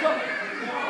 Go.